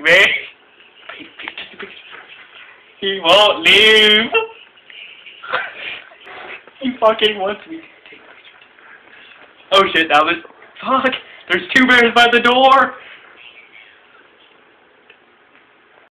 Man. He won't leave. he fucking wants me to take. Oh shit, that was... Fuck! There's two bears by the door!